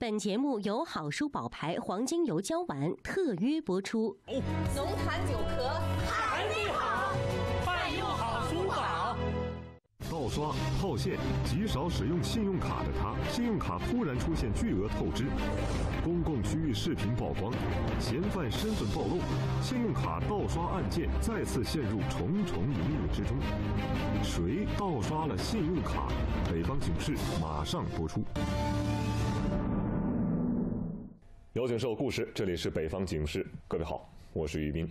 本节目由好书宝牌黄金油胶丸特约播出。浓痰久咳，还没好，快用好书宝。盗刷、套现，极少使用信用卡的他，信用卡突然出现巨额透支，公共区域视频曝光，嫌犯身份暴露，信用卡盗刷案件再次陷入重重疑虑之中。谁盗刷了信用卡？北方警示马上播出。有警说故事，这里是北方警示，各位好，我是于斌。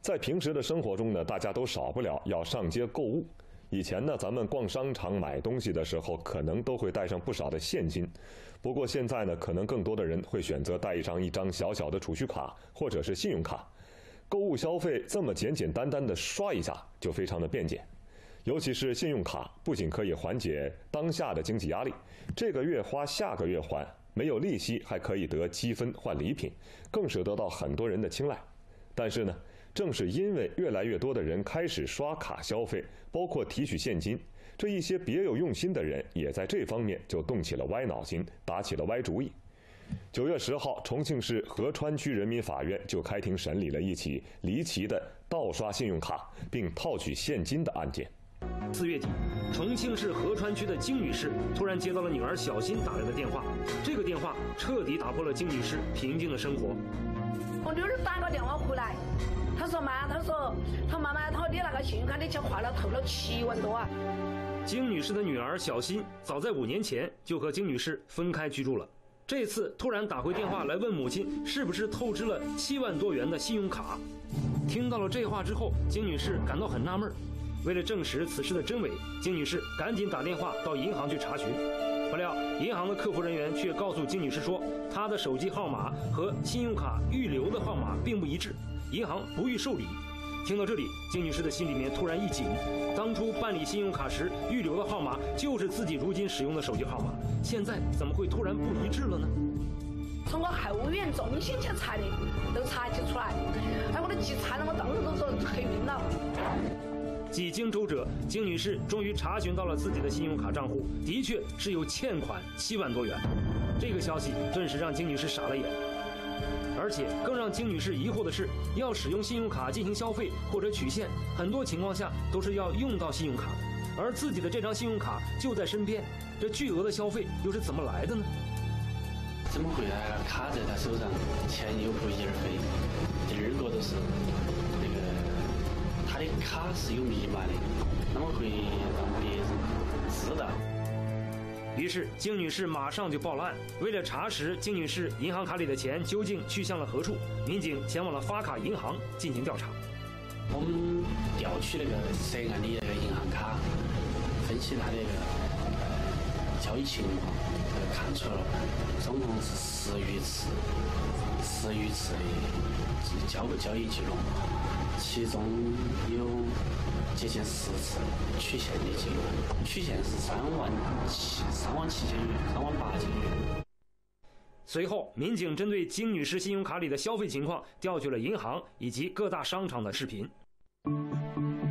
在平时的生活中呢，大家都少不了要上街购物。以前呢，咱们逛商场买东西的时候，可能都会带上不少的现金。不过现在呢，可能更多的人会选择带一张一张小小的储蓄卡或者是信用卡。购物消费这么简简单单的刷一下，就非常的便捷。尤其是信用卡，不仅可以缓解当下的经济压力，这个月花下个月还，没有利息，还可以得积分换礼品，更是得到很多人的青睐。但是呢，正是因为越来越多的人开始刷卡消费，包括提取现金，这一些别有用心的人也在这方面就动起了歪脑筋，打起了歪主意。九月十号，重庆市合川区人民法院就开庭审理了一起离奇的盗刷信用卡并套取现金的案件。四月底，重庆市合川区的金女士突然接到了女儿小新打来的电话，这个电话彻底打破了金女士平静的生活。我女儿打个电话回来，她说妈，她说她妈妈，她说你那个信用卡的钱花了透了七万多啊。金女士的女儿小新早在五年前就和金女士分开居住了，这次突然打回电话来问母亲是不是透支了七万多元的信用卡。听到了这话之后，金女士感到很纳闷。为了证实此事的真伪，金女士赶紧打电话到银行去查询。不料，银行的客服人员却告诉金女士说，她的手机号码和信用卡预留的号码并不一致，银行不予受理。听到这里，金女士的心里面突然一紧，当初办理信用卡时预留的号码就是自己如今使用的手机号码，现在怎么会突然不一致了呢？从我后院中心去查的，都查起出来。哎，我都急惨几经周折，金女士终于查询到了自己的信用卡账户，的确是有欠款七万多元。这个消息顿时让金女士傻了眼。而且更让金女士疑惑的是，要使用信用卡进行消费或者取现，很多情况下都是要用到信用卡，而自己的这张信用卡就在身边，这巨额的消费又是怎么来的呢？怎么会呢？卡在他手上，钱又不一而飞。他是有密码的，那么会让别人知道。于是金女士马上就报了案。为了查实金女士银行卡里的钱究竟去向了何处，民警前往了发卡银行进行调查。我们调取那个涉案的那个银行卡，分析他的那个交易情况，看出了总共是十余次、十余次的交交易记录。其中有接近十次取现的记录，取现是三万七三万七千元，三万八千元。随后，民警针对金女士信用卡里的消费情况，调取了银行以及各大商场的视频。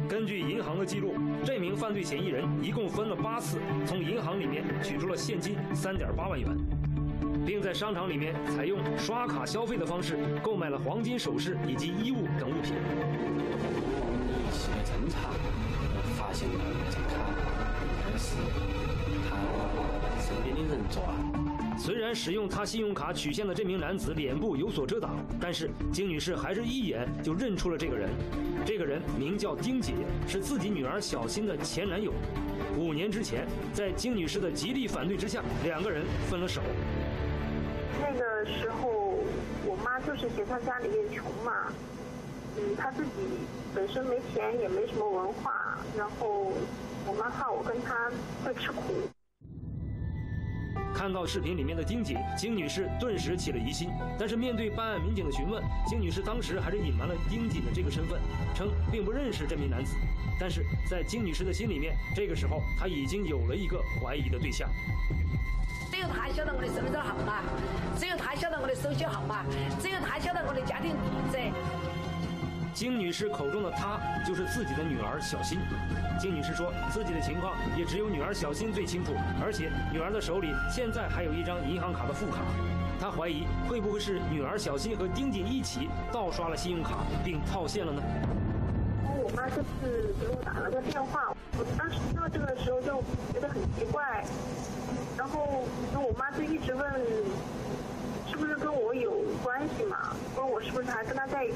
根据银行的记录，这名犯罪嫌疑人一共分了八次从银行里面取出了现金三点八万元。并在商场里面采用刷卡消费的方式购买了黄金首饰以及衣物等物品。一系列侦查发现了这卡是他身边的人作案。虽然使用他信用卡取现的这名男子脸部有所遮挡，但是金女士还是一眼就认出了这个人。这个人名叫丁姐，是自己女儿小新的前男友。五年之前，在金女士的极力反对之下，两个人分了手。那个时候，我妈就是嫌他家里面穷嘛，嗯，他自己本身没钱，也没什么文化，然后我妈怕我跟他会吃苦。看到视频里面的丁姐，金女士顿时起了疑心。但是面对办案民警的询问，金女士当时还是隐瞒了丁姐的这个身份，称并不认识这名男子。但是在金女士的心里面，这个时候她已经有了一个怀疑的对象。只有他晓得我的身份证号码，只有他晓得我的手机号码，只有他晓得我的家庭地址。金女士口中的她就是自己的女儿小新。金女士说自己的情况也只有女儿小新最清楚，而且女儿的手里现在还有一张银行卡的副卡。她怀疑会不会是女儿小新和丁锦一起盗刷了信用卡并套现了呢？然后我妈就是给我打了个电话，我当时听到这个时候就觉得很奇怪，然后我妈就一直问。是不是跟我有关系嘛？问我是不是还跟他在一起？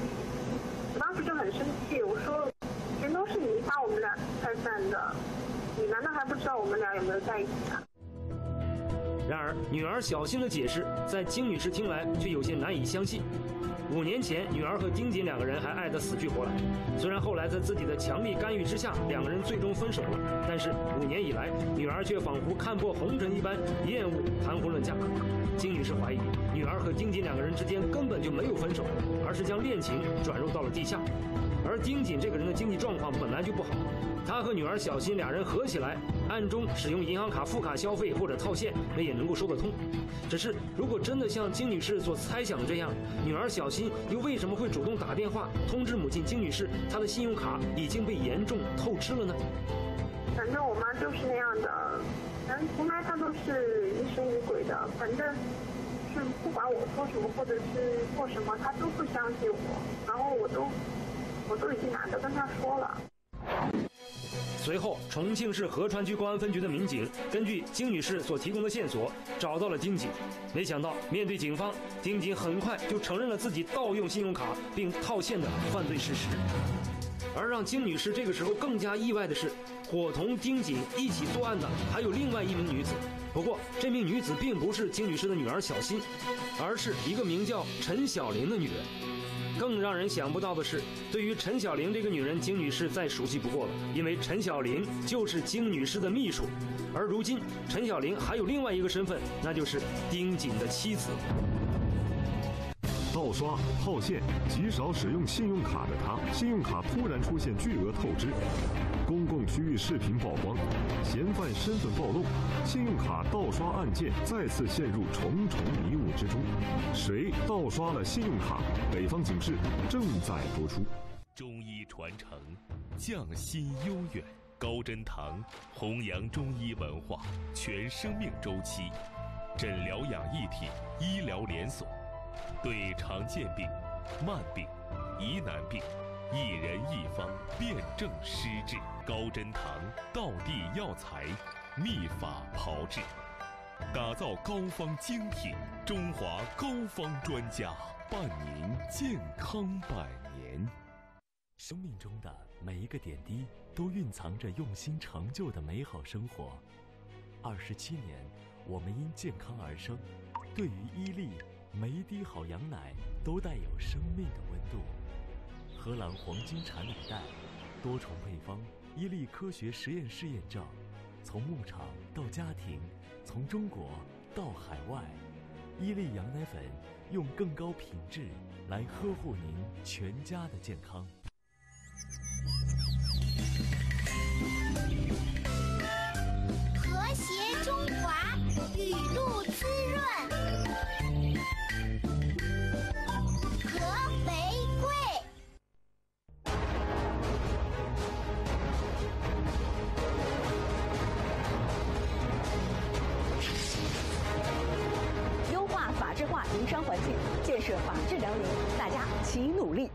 很生气，我说了，全都是你把我们俩拆散的，你难道还不知道我们俩有没有在一起啊？然而，女儿小心的解释在金女士听来却有些难以相信。五年前，女儿和丁锦两个人还爱得死去活来。虽然后来在自己的强力干预之下，两个人最终分手了，但是五年以来，女儿却仿佛看破红尘一般，厌恶谈婚论嫁。金女士怀疑，女儿和丁锦两个人之间根本就没有分手，而是将恋情转入到了地下。而丁锦这个人的经济状况本来就不好，他和女儿小新俩人合起来，暗中使用银行卡副卡消费或者套现，那也能够说得通。只是如果真的像金女士所猜想的这样，女儿小新又为什么会主动打电话通知母亲金女士，她的信用卡已经被严重透支了呢？反正我妈就是那样的，反正从来她都是疑神疑鬼的，反正是不管我说什么或者是做什么，她都不相信我，然后我都。我都已经懒得跟他说了。随后，重庆市合川区公安分局的民警根据金女士所提供的线索，找到了丁锦。没想到，面对警方，丁锦很快就承认了自己盗用信用卡并套现的犯罪事实。而让金女士这个时候更加意外的是，伙同丁锦一起作案的还有另外一名女子。不过，这名女子并不是金女士的女儿小新，而是一个名叫陈小玲的女人。更让人想不到的是，对于陈小玲这个女人，金女士再熟悉不过了，因为陈小玲就是金女士的秘书，而如今陈小玲还有另外一个身份，那就是丁锦的妻子。盗刷、套现，极少使用信用卡的他，信用卡突然出现巨额透支。公共区域视频曝光，嫌犯身份暴露，信用卡盗刷案件再次陷入重重迷雾之中。谁盗刷了信用卡？北方警示正在播出。中医传承，匠心悠远。高真堂弘扬中医文化，全生命周期，诊疗养一体医疗连锁，对常见病、慢病、疑难病。一人一方，辨证施治。高真堂道地药材，秘法炮制，打造膏方精品。中华膏方专家，伴您健康百年。生命中的每一个点滴，都蕴藏着用心成就的美好生活。二十七年，我们因健康而生。对于伊利，每一滴好羊奶都带有生命的温度。荷兰黄金产奶带，多重配方，伊利科学实验室验证，从牧场到家庭，从中国到海外，伊利羊奶粉用更高品质来呵护您全家的健康。设法治辽宁，大家齐努力。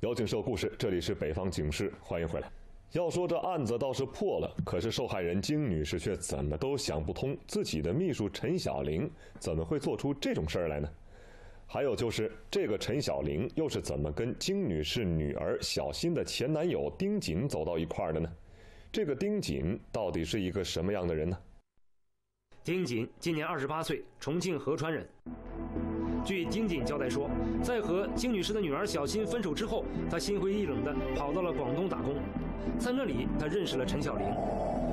有请说故事，这里是北方警示，欢迎回来。要说这案子倒是破了，可是受害人金女士却怎么都想不通，自己的秘书陈小玲怎么会做出这种事儿来呢？还有就是，这个陈小玲又是怎么跟金女士女儿小新的前男友丁锦走到一块儿的呢？这个丁锦到底是一个什么样的人呢？丁锦今年二十八岁，重庆合川人。据丁锦交代说，在和金女士的女儿小新分手之后，他心灰意冷地跑到了广东打工，在那里他认识了陈小玲。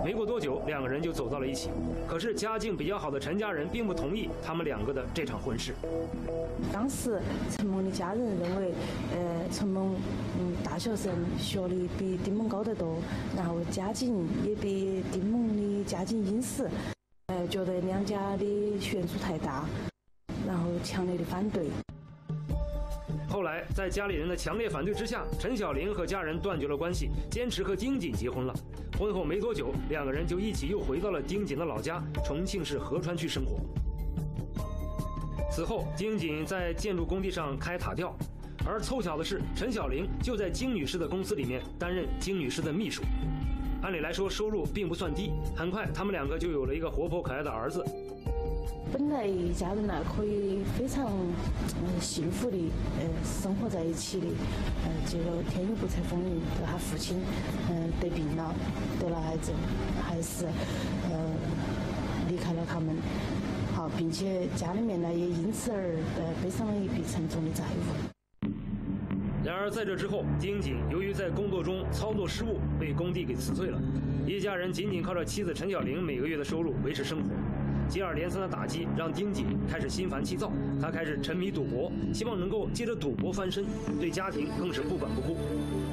没过多久，两个人就走到了一起。可是家境比较好的陈家人并不同意他们两个的这场婚事。当时陈某的家人认为，呃，陈某嗯大学生，学历比丁某高得多，然后家境也比丁某的家境殷实，觉得两家的悬殊太大，然后强烈的反对。后来，在家里人的强烈反对之下，陈小玲和家人断绝了关系，坚持和丁锦结婚了。婚后没多久，两个人就一起又回到了丁锦的老家重庆市合川区生活。此后，丁锦在建筑工地上开塔吊，而凑巧的是，陈小玲就在金女士的公司里面担任金女士的秘书。按理来说，收入并不算低。很快，他们两个就有了一个活泼可爱的儿子。本来一家人呢，可以非常嗯幸福的呃生活在一起的，呃，结果天有不测风云，他父亲嗯得病了，得了癌症，还是呃离开了他们，好，并且家里面呢也因此而呃背上了一笔沉重的债务。在这之后，丁锦由于在工作中操作失误，被工地给辞退了。一家人仅仅靠着妻子陈小玲每个月的收入维持生活。接二连三的打击让丁锦开始心烦气躁，他开始沉迷赌博，希望能够借着赌博翻身，对家庭更是不管不顾。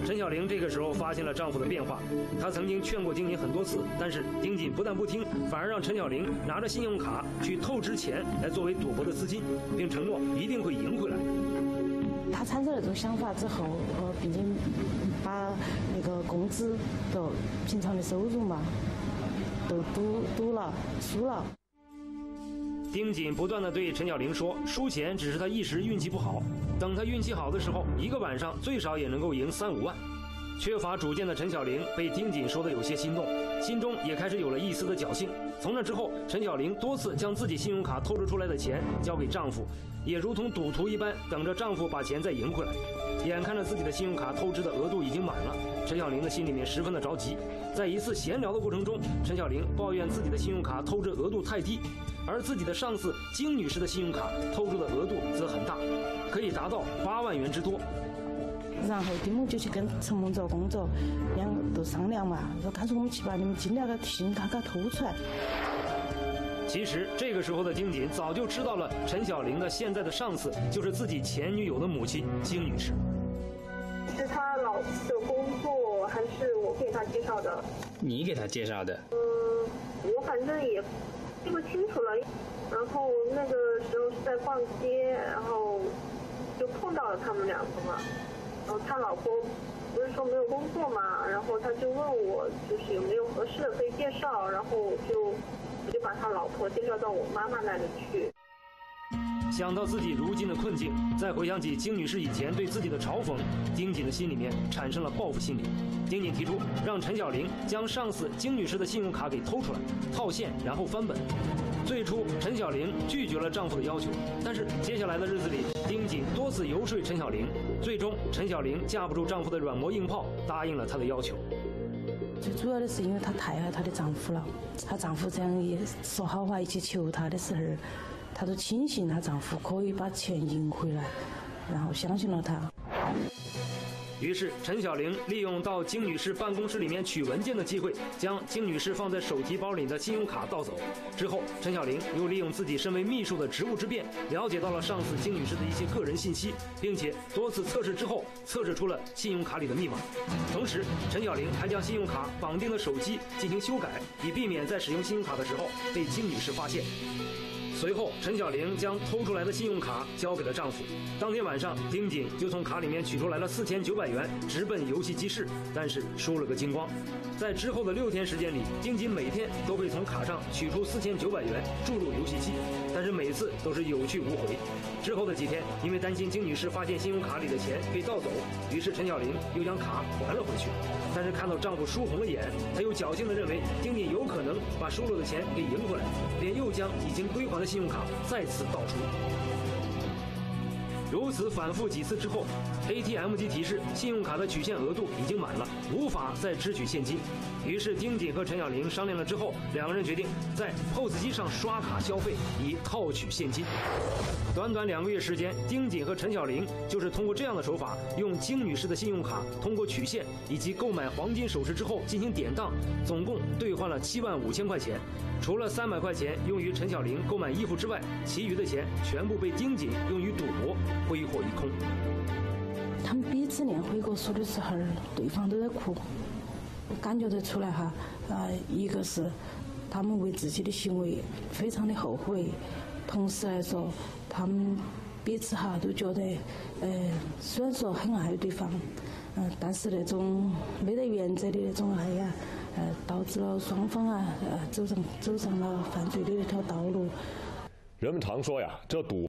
陈小玲这个时候发现了丈夫的变化，她曾经劝过丁锦很多次，但是丁锦不但不听，反而让陈小玲拿着信用卡去透支钱来作为赌博的资金，并承诺一定会赢回产生了这种想法之后，呃，并且把那个工资都平常的收入嘛，都赌赌了，输了。丁锦不断的对陈小玲说：“输钱只是他一时运气不好，等他运气好的时候，一个晚上最少也能够赢三五万。”缺乏主见的陈小玲被丁锦说的有些心动，心中也开始有了一丝的侥幸。从那之后，陈小玲多次将自己信用卡透支出来的钱交给丈夫，也如同赌徒一般，等着丈夫把钱再赢回来。眼看着自己的信用卡透支的额度已经满了，陈小玲的心里面十分的着急。在一次闲聊的过程中，陈小玲抱怨自己的信用卡透支额度太低，而自己的上司金女士的信用卡透支的额度则很大，可以达到八万元之多。然后丁某就去跟陈梦做工作，两个都商量嘛，说干脆我们去把你们金那个信用卡给偷出来。其实这个时候的丁锦早就知道了陈小玲的现在的上司就是自己前女友的母亲金女士。是他老的工作还是我给他介绍的？你给他介绍的？嗯，我反正也记不清楚了。然后那个时候是在逛街，然后就碰到了他们两个嘛。然后他老婆不是说没有工作嘛，然后他就问我就是有没有合适的可以介绍，然后就我就把他老婆介绍到我妈妈那里去。想到自己如今的困境，再回想起金女士以前对自己的嘲讽，丁锦的心里面产生了报复心理。丁锦提出让陈小玲将上司金女士的信用卡给偷出来，套现然后翻本。最初，陈小玲拒绝了丈夫的要求，但是接下来的日子里，丁锦多次游说陈小玲，最终陈小玲架不住丈夫的软磨硬泡，答应了他的要求。最主要的是因为她太爱她的丈夫了，她丈夫这样一说好话，一起求她的时候，她都轻信她丈夫可以把钱赢回来，然后相信了她。于是，陈小玲利用到金女士办公室里面取文件的机会，将金女士放在手提包里的信用卡盗走。之后，陈小玲又利用自己身为秘书的职务之便，了解到了上司金女士的一些个人信息，并且多次测试之后，测试出了信用卡里的密码。同时，陈小玲还将信用卡绑定的手机进行修改，以避免在使用信用卡的时候被金女士发现。随后，陈小玲将偷出来的信用卡交给了丈夫。当天晚上，丁锦就从卡里面取出来了四千九百元，直奔游戏机室，但是输了个精光。在之后的六天时间里，丁锦每天都会从卡上取出四千九百元注入游戏机，但是每次都是有去无回。之后的几天，因为担心金女士发现信用卡里的钱被盗走，于是陈小玲又将卡还了回去。但是看到丈夫输红了眼，她又侥幸地认为金姐有可能把输了的钱给赢回来，便又将已经归还的。信用卡再次盗出，如此反复几次之后，ATM 机提示信用卡的取现额度已经满了，无法再支取现金。于是丁锦和陈小玲商量了之后，两个人决定在 POS 机上刷卡消费，以套取现金。短短两个月时间，丁锦和陈小玲就是通过这样的手法，用金女士的信用卡通过取现以及购买黄金首饰之后进行典当，总共兑换了七万五千块钱。除了三百块钱用于陈小玲购买衣服之外，其余的钱全部被丁锦用于赌博，挥霍一空。他们彼此念悔过书的时候，对方都在哭，感觉得出来哈。啊，一个是他们为自己的行为非常的后悔，同时来说，他们彼此哈都觉得，呃，虽然说很爱对方，嗯，但是那种没得原则的那种爱呀，呃，导致了双方啊，呃，走上走上了犯罪的那条道路。人们常说呀，这赌